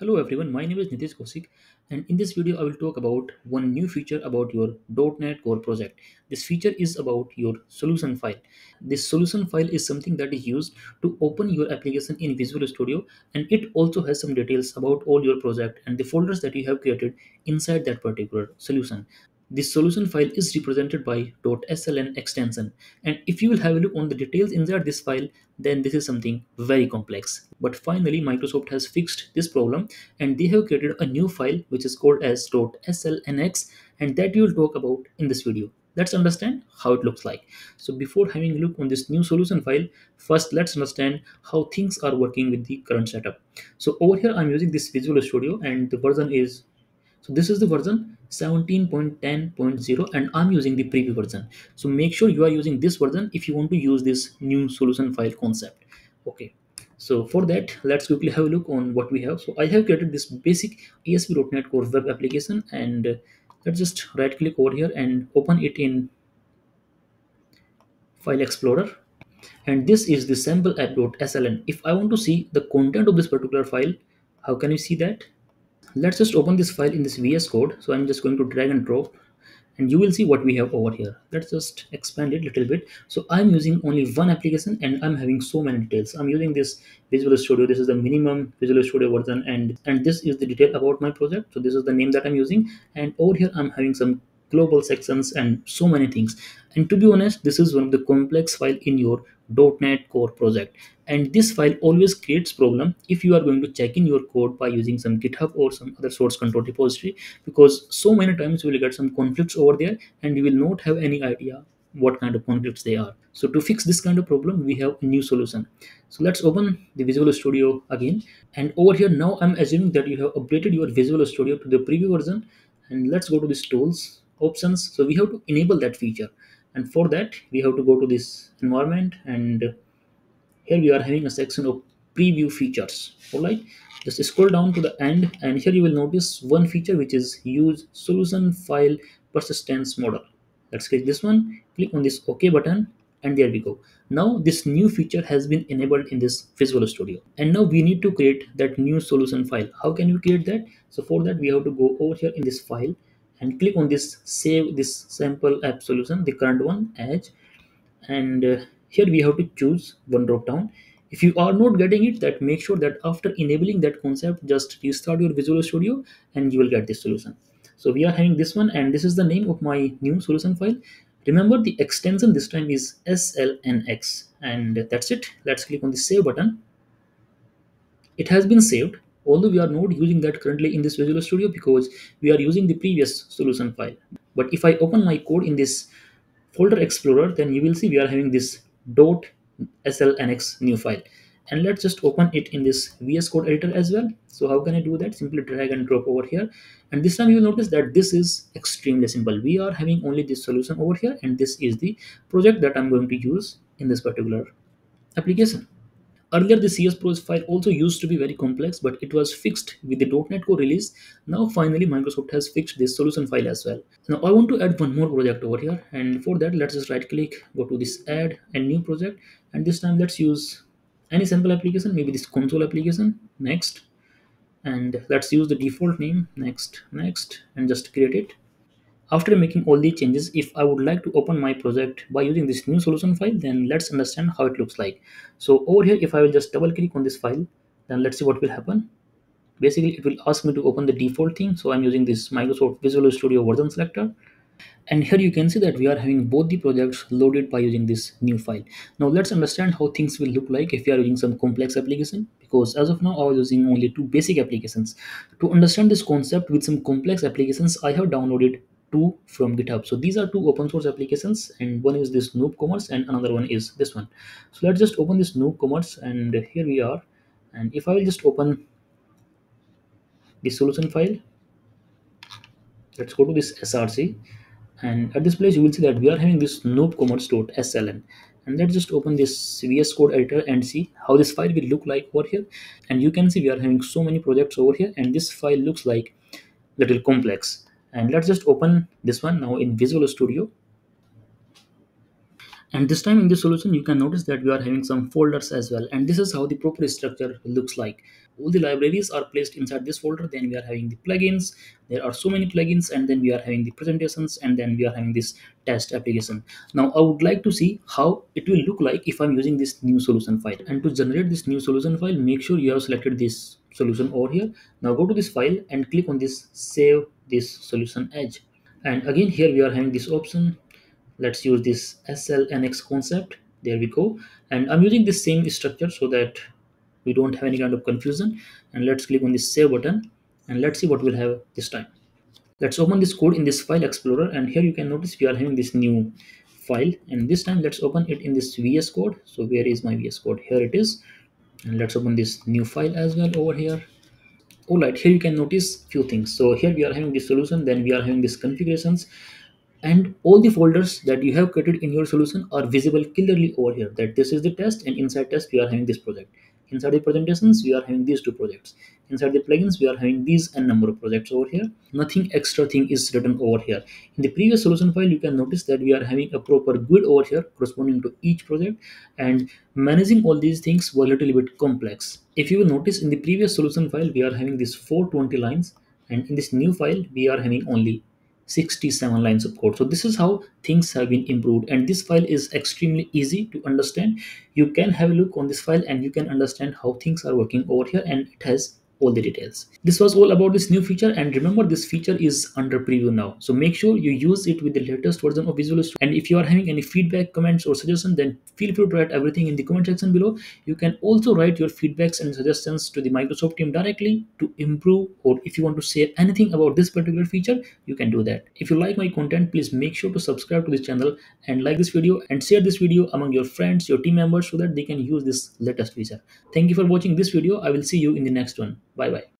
Hello everyone, my name is Nitish Kaushik and in this video I will talk about one new feature about your .NET Core project. This feature is about your solution file. This solution file is something that is used to open your application in Visual Studio and it also has some details about all your project and the folders that you have created inside that particular solution. This solution file is represented by .sln extension and if you will have a look on the details inside this file then this is something very complex. But finally Microsoft has fixed this problem and they have created a new file which is called as .slnx and that we will talk about in this video. Let's understand how it looks like. So before having a look on this new solution file, first let's understand how things are working with the current setup. So over here I'm using this Visual Studio and the version is so this is the version 17.10.0 and i'm using the preview version. So make sure you are using this version if you want to use this new solution file concept. Okay. So for that let's quickly have a look on what we have. So i have created this basic asp.net core web application and uh, let's just right click over here and open it in file explorer. And this is the sample app.sln if i want to see the content of this particular file how can you see that let's just open this file in this vs code. So i'm just going to drag and drop and you will see what we have over here. Let's just expand it a little bit. So i'm using only one application and i'm having so many details. I'm using this visual studio. This is the minimum visual studio version and and this is the detail about my project. So this is the name that i'm using. And over here i'm having some global sections and so many things. And to be honest this is one of the complex file in your .NET Core project. And this file always creates problem if you are going to check in your code by using some github or some other source control repository because so many times you will get some conflicts over there and you will not have any idea what kind of conflicts they are. So to fix this kind of problem we have a new solution. So let's open the visual studio again. And over here now i'm assuming that you have updated your visual studio to the preview version. And let's go to this tools options. So we have to enable that feature and for that we have to go to this environment and here we are having a section of preview features. All right just scroll down to the end and here you will notice one feature which is use solution file persistence model. Let's click this one click on this ok button and there we go. Now this new feature has been enabled in this visual studio. And now we need to create that new solution file. How can we create that? So for that we have to go over here in this file and click on this save this sample app solution the current one as. And uh, here we have to choose one drop down. If you are not getting it that make sure that after enabling that concept just restart your visual studio and you will get this solution. So we are having this one and this is the name of my new solution file. Remember the extension this time is slnx and that's it. Let's click on the save button. It has been saved although we are not using that currently in this visual studio because we are using the previous solution file. But if i open my code in this folder explorer then you will see we are having this dot slnx new file. And let's just open it in this vs code editor as well. So how can i do that? Simply drag and drop over here. And this time you will notice that this is extremely simple. We are having only this solution over here and this is the project that i'm going to use in this particular application Earlier, the CS file also used to be very complex, but it was fixed with the .NET Core release. Now, finally, Microsoft has fixed this solution file as well. Now, I want to add one more project over here, and for that, let's just right-click, go to this Add and New Project, and this time let's use any sample application, maybe this console application. Next, and let's use the default name. Next, next, and just create it after making all these changes, if I would like to open my project by using this new solution file, then let's understand how it looks like. So over here, if I will just double click on this file, then let's see what will happen. Basically, it will ask me to open the default theme. So I'm using this Microsoft Visual Studio version selector. And here you can see that we are having both the projects loaded by using this new file. Now let's understand how things will look like if we are using some complex application because as of now I was using only two basic applications. To understand this concept with some complex applications, I have downloaded two from github. So these are two open source applications and one is this nopCommerce and another one is this one. So let's just open this nopCommerce and here we are. And if i will just open the solution file let's go to this src and at this place you will see that we are having this nopCommerce.sln and let's just open this vs code editor and see how this file will look like over here. And you can see we are having so many projects over here and this file looks like little complex and let's just open this one now in visual studio. And this time in this solution you can notice that we are having some folders as well. And this is how the proper structure looks like. All the libraries are placed inside this folder. Then we are having the plugins. There are so many plugins. And then we are having the presentations. And then we are having this test application. Now i would like to see how it will look like if i'm using this new solution file. And to generate this new solution file make sure you have selected this solution over here. Now go to this file and click on this save this solution edge. And again here we are having this option. Let's use this slnx concept. There we go. And i'm using the same structure so that we don't have any kind of confusion. And let's click on this save button and let's see what we'll have this time. Let's open this code in this file explorer. And here you can notice we are having this new file. And this time let's open it in this vs code. So where is my vs code? Here it is. And let's open this new file as well over here all right here you can notice few things. So here we are having this solution then we are having these configurations and all the folders that you have created in your solution are visible clearly over here that this is the test and inside test we are having this project inside the presentations we are having these two projects. Inside the plugins we are having these n number of projects over here. Nothing extra thing is written over here. In the previous solution file you can notice that we are having a proper grid over here corresponding to each project and managing all these things were a little bit complex. If you will notice in the previous solution file we are having these 420 lines and in this new file we are having only 67 lines of code. So this is how things have been improved. And this file is extremely easy to understand. You can have a look on this file and you can understand how things are working over here. And it has all the details. This was all about this new feature and remember this feature is under preview now. So make sure you use it with the latest version of visual studio. And if you are having any feedback comments or suggestions then feel free to write everything in the comment section below. You can also write your feedbacks and suggestions to the microsoft team directly to improve or if you want to say anything about this particular feature you can do that. If you like my content please make sure to subscribe to this channel and like this video and share this video among your friends your team members so that they can use this latest feature. Thank you for watching this video. I will see you in the next one bye bye